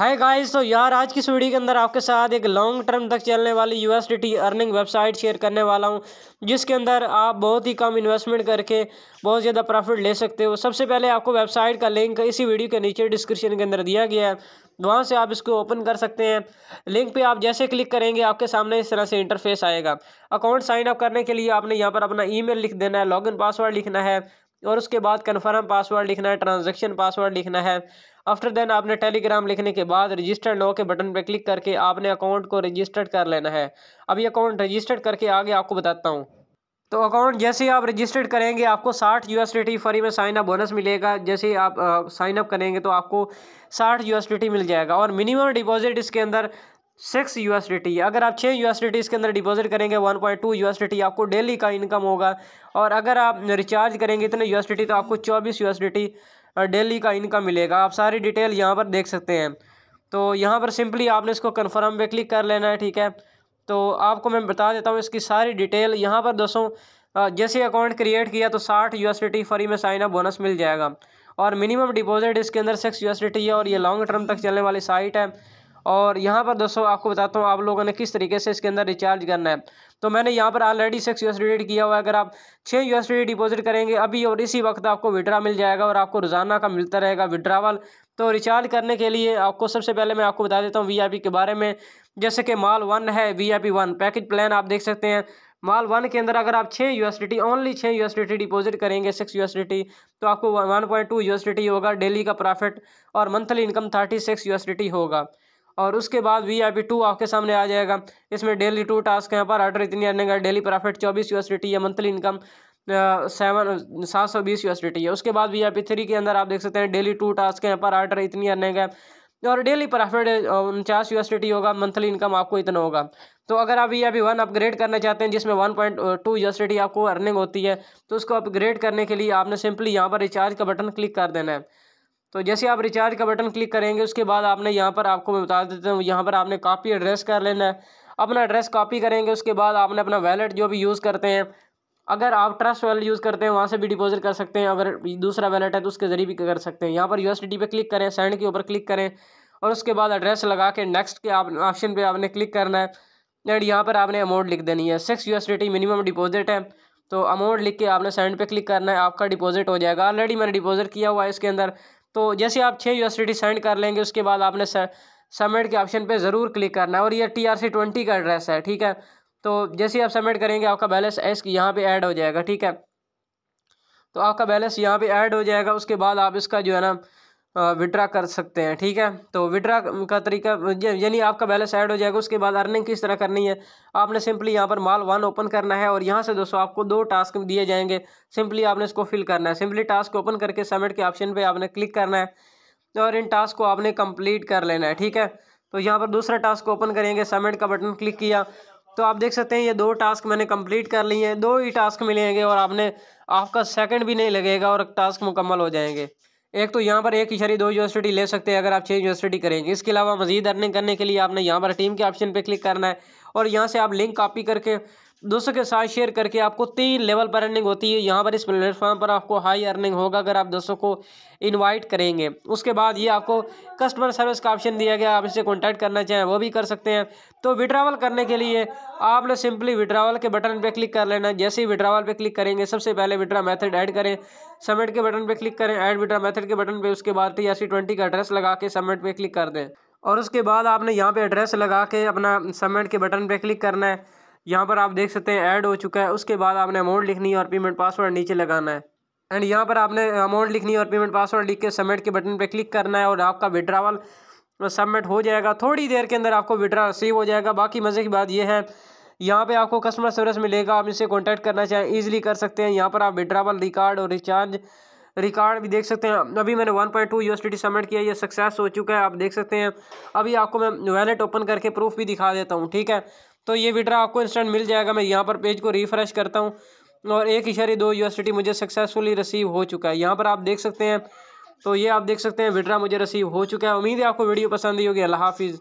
Hi guys तो यार आज की इस वीडियो के अंदर आपके साथ एक लॉन्ग टर्म तक चलने वाली यूएसडीटी अर्निंग वेबसाइट शेयर करने वाला हूँ, जिसके अंदर आप बहुत ही कम इन्वेस्टमेंट करके बहुत ज़्यादा प्रॉफिट ले सकते हो। सबसे पहले आपको वेबसाइट का लिंक इसी वीडियो के नीचे डिस्क्रिप्शन के अंदर दिया गया है। वहाँ से आप इसको ओपन कर सकते हैं। लिंक पे आप जैसे क्लिक करेंगे, आपके सामने इस तरह से इंटरफेस आएगा। अकाउंट साइन अप करने के लिए आपने यहाँ पर अपना ईमेल लिख देना है लॉगिन पासवर्ड लिखना है। और उसके बाद कन्फर्म पासवर्ड लिखना है ट्रांजेक्शन पासवर्ड लिखना है। आफ्टर देन आपने टेलीग्राम लिखने के बाद रजिस्टर्ड नो के बटन पर क्लिक करके आपने अकाउंट को रजिस्टर्ड कर लेना है। अभी अकाउंट रजिस्टर्ड करके आगे आपको बताता हूँ। तो अकाउंट जैसे ही आप रजिस्टर्ड करेंगे, आपको साठ यू एस फ्री में साइन अप बोनस मिलेगा। जैसे आप साइन अप करेंगे तो आपको साठ यू एस मिल जाएगा। और मिनिमम डिपॉजिट इसके अंदर सिक्स यू अगर आप छः यू इसके अंदर डिपॉजिट करेंगे, वन पॉइंट टू यू आपको डेली का इनकम होगा। और अगर आप रिचार्ज करेंगे इतने यू तो आपको चौबीस यू डेली का इनकम मिलेगा। आप सारी डिटेल यहाँ पर देख सकते हैं। तो यहाँ पर सिंपली आपने इसको कन्फर्म पे क्लिक कर लेना है, ठीक है? तो आपको मैं बता देता हूँ इसकी सारी डिटेल। यहाँ पर दोस्तों जैसे अकाउंट क्रिएट किया तो साठ यू फ्री में साइन अप बोनस मिल जाएगा। और मिनिमम डिपॉजिट इसके अंदर सिक्स यू है, और ये लॉन्ग टर्म तक चलने वाली साइट है। और यहाँ पर दोस्तों आपको बताता हूँ आप लोगों ने किस तरीके से इसके अंदर रिचार्ज करना है। तो मैंने यहाँ पर ऑलरेडी सिक्स यू किया हुआ है। अगर आप छः यू डिपॉजिट करेंगे, अभी और इसी वक्त आपको विड्रा मिल जाएगा और आपको रोज़ाना का मिलता रहेगा विड्रावल तो रिचार्ज करने के लिए आपको सबसे पहले मैं आपको बता देता हूँ वी के बारे में। जैसे कि माल वन है वी वन पैकेज प्लान आप देख सकते हैं। माल वन के अंदर अगर आप छः यू ओनली छः यू डिपॉजिट करेंगे सिक्स यू तो आपको वन पॉइंट टू यू होगा। डेली का प्रॉफिट और monthly income thirty six U होगा। और उसके बाद वी आई पी टू आपके सामने आ जाएगा। इसमें डेली टू टास्क यहाँ पर आर्डर इतनी अर्निंग है डेली प्रॉफिट चौबीस यू है। मंथली इनकम सेवन सात सौ बीस यू है। उसके बाद वी आई पी थ्री के अंदर आप देख सकते हैं डेली टू टास्क यहाँ पर आर्डर इतनी अर्निंग है। और डेली प्रॉफिट उनचास यू होगा। मंथली इनकम आपको इतना होगा। तो अगर आप ये अभी वन अपग्रेड करना चाहते हैं, जिसमें वन पॉइंट टू यू आपको अर्निंग होती है तो उसको अपग्रेड करने के लिए आपने सिंपली यहाँ पर रिचार्ज का बटन क्लिक कर देना है। तो जैसे आप रिचार्ज का बटन क्लिक करेंगे, उसके बाद आपने यहाँ पर आपको मैं बता देता हूँ, यहाँ पर आपने कॉपी एड्रेस कर लेना है। अपना एड्रेस कॉपी करेंगे, उसके बाद आपने अपना वैलेट जो भी यूज़ करते हैं, अगर आप ट्रस्ट वैलेट यूज़ करते हैं, वहाँ से भी डिपॉजिट कर सकते हैं, अगर दूसरा वैलेट है तो उसके ज़रिए भी कर सकते हैं। यहाँ पर यू पे क्लिक करें सेंड के ऊपर क्लिक करें, और उसके बाद एड्रेस लगा के नेक्स्ट के आप ऑप्शन पर आपने क्लिक करना है। एंड यहाँ पर आपने अमाउंट लिख देनी है। सिक्स यू मिनिमम डिपॉजिट है तो अमाउंट लिख के आपने सेंड पे क्लिक करना है, आपका डिपॉजिट हो जाएगा। ऑलरेडी मैंने डिपॉजिट किया हुआ है इसके अंदर। तो जैसे आप छः यू सेंड कर लेंगे, उसके बाद आपने सबमिट के ऑप्शन पर ज़रूर क्लिक करना है। और यह टी आर सी ट्वेंटी का एड्रेस है, ठीक है? तो जैसे आप सबमिट करेंगे, आपका बैलेंस एस यहाँ पर ऐड हो जाएगा, ठीक है? तो आपका बैलेंस यहाँ पे ऐड हो जाएगा, उसके बाद आप इसका जो है ना विड्रा कर सकते हैं, ठीक है? तो विड्रा का तरीका यानी आपका बैलेंस ऐड हो जाएगा, उसके बाद अर्निंग किस तरह करनी है? आपने सिंपली यहाँ पर माल वन ओपन करना है और यहाँ से दोस्तों आपको दो टास्क दिए जाएँगे। सिंपली आपने इसको फिल करना है। सिंपली टास्क ओपन करके सबमिट के ऑप्शन पर आपने क्लिक करना है और इन टास्क को आपने कंप्लीट कर लेना है, ठीक है? तो यहाँ पर दूसरा टास्क ओपन करेंगे सबमिट का बटन क्लिक किया। तो आप देख सकते हैं, ये दो टास्क मैंने कंप्लीट कर लिए हैं, दो ही टास्क मिलेंगे और आपने, आपका सेकंड भी नहीं लगेगा और टास्क मुकम्मल हो जाएँगे। एक तो यहाँ पर एक इशारी दो यूनिवर्सिटी ले सकते हैं अगर आप छः यूनिवर्सिटी करेंगे। इसके अलावा मजीद अर्निंग करने के लिए आपने यहाँ पर टीम के ऑप्शन पर क्लिक करना है। और यहाँ से आप लिंक कॉपी करके दोस्तों के साथ शेयर करके आपको तीन लेवल पर अर्निंग होती है। यहाँ पर इस प्लेटफॉर्म पर आपको हाई अर्निंग होगा अगर आप दोस्तों को इनवाइट करेंगे। उसके बाद ये आपको कस्टमर सर्विस का ऑप्शन दिया गया। आप इससे कॉन्टैक्ट करना चाहें वो भी कर सकते हैं। तो विड्रावल करने के लिए आपने सिंपली विड्रावल के बटन पर क्लिक कर लेना। जैसे ही विड्रावल पर क्लिक करेंगे, सबसे पहले विड्रा मैथड ऐड करें। सबमिट के बटन पर क्लिक करें। ऐड विड्रा मैथड के बटन पर उसके बाद टी का एड्रेस लगा के सबमिट पर क्लिक कर दें। और उसके बाद आपने यहाँ पे एड्रेस लगा के अपना सबमिट के बटन पे क्लिक करना है। यहाँ पर आप देख सकते हैं ऐड हो चुका है। उसके बाद आपने अमाउंट लिखनी है और पेमेंट पासवर्ड नीचे लगाना है। एंड यहाँ पर आपने अमाउंट लिखनी है और पेमेंट पासवर्ड लिख के सबमिट के बटन पर क्लिक करना है और आपका विड्रावल सबमिट हो जाएगा। थोड़ी देर के अंदर आपको विड्रा रिसीव हो जाएगा। बाकी मज़े की बात यह है, यहाँ पे आपको कस्टमर सर्विस मिलेगा। आप इनसे कॉन्टैक्ट करना चाहें ईजिली कर सकते हैं। यहाँ पर आप विड्रावल रिकार्ड और रिचार्ज रिकॉर्ड भी देख सकते हैं। अभी मैंने one point two UST submit किया, ये सक्सेस हो चुका है, आप देख सकते हैं। अभी आपको मैं वैलेट ओपन करके प्रूफ भी दिखा देता हूँ, ठीक है? तो ये विड्रा आपको इंस्टेंट मिल जाएगा, मैं यहाँ पर पेज को रिफ़्रेश करता हूँ और एक इशारे दो यूएसटी मुझे सक्सेसफुली रिसीव हो चुका है। यहाँ पर आप देख सकते हैं तो ये आप देख सकते हैं, विड्रा मुझे रिसीव हो चुका है। उम्मीद है आपको वीडियो पसंद ही होगी। अल्लाह हाफिज़।